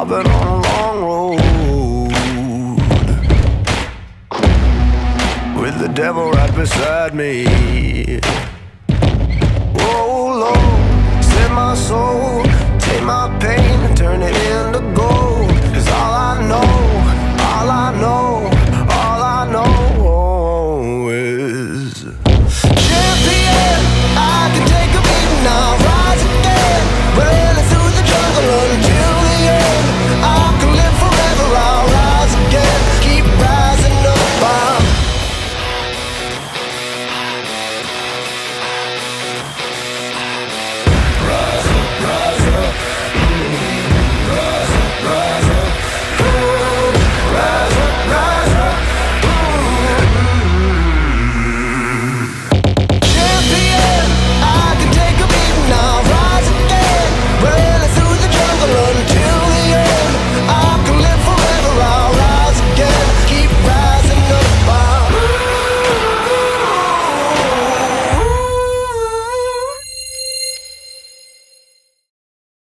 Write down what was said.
I've been on a long road With the devil right beside me. Oh Lord, send my soul Take my pain and turn it into gold. Cause all I know, all I know All I know is Champion.